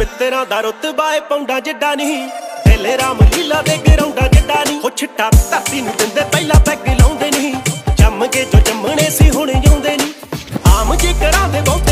ਮਿੱਤਰਾਂ ਦਾ ਰੁਤਬਾ ਏ ਪੌਂਡਾ ਜਿੱਡਾ ਨਹੀਂ। ਢੇਲੇ ਰਾਮ ਲੀਲਾ ਦੇ ਗਰਾਉਂਡਾ ਜਿੱਡਾ ਨਹੀਂ। ਉਹ ਛਿੱਟਾ ਧਰਤੀ ਨੂੰ ਦਿੰਦੇ ਪਹਿਲਾਂ ਪੈਗ ਲਾਉਂਦੇ ਨਹੀਂ। ਜੰਮ ਕੇ ਜੋ ਜੰਮਣੇ ਸੀ ਹੁਣ ਜਿਉਂਦੇ ਨਹੀਂ। ਆਮ ਜੇ ਕਰਾਂ ਦੇ ਬਹੁਤੇ